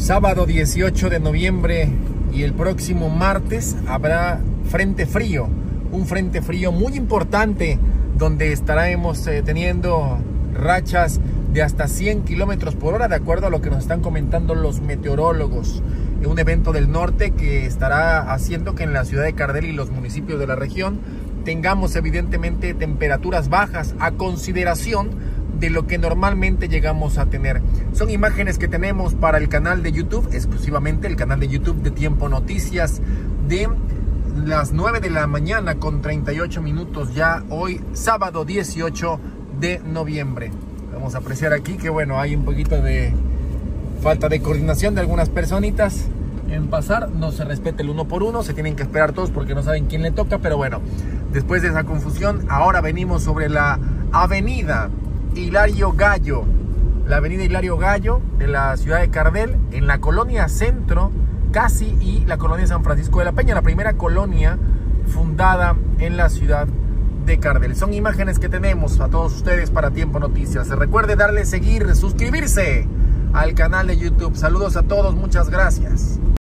Sábado 18 de noviembre y el próximo martes habrá frente frío, un frente frío muy importante donde estaremos eh, teniendo rachas de hasta 100 kilómetros por hora, de acuerdo a lo que nos están comentando los meteorólogos. Un evento del norte que estará haciendo que en la ciudad de Cardel y los municipios de la región tengamos evidentemente temperaturas bajas a consideración de lo que normalmente llegamos a tener. Son imágenes que tenemos para el canal de YouTube, exclusivamente el canal de YouTube de Tiempo Noticias de las 9 de la mañana con 38 minutos ya hoy sábado 18 de noviembre. Vamos a apreciar aquí que bueno, hay un poquito de falta de coordinación de algunas personitas en pasar, no se respete el uno por uno, se tienen que esperar todos porque no saben quién le toca, pero bueno, después de esa confusión, ahora venimos sobre la avenida Hilario Gallo, la avenida Hilario Gallo de la ciudad de Cardel, en la colonia Centro, casi, y la colonia San Francisco de la Peña, la primera colonia fundada en la ciudad de Cardel. Son imágenes que tenemos a todos ustedes para Tiempo Noticias. Recuerde darle seguir, suscribirse al canal de YouTube. Saludos a todos, muchas gracias.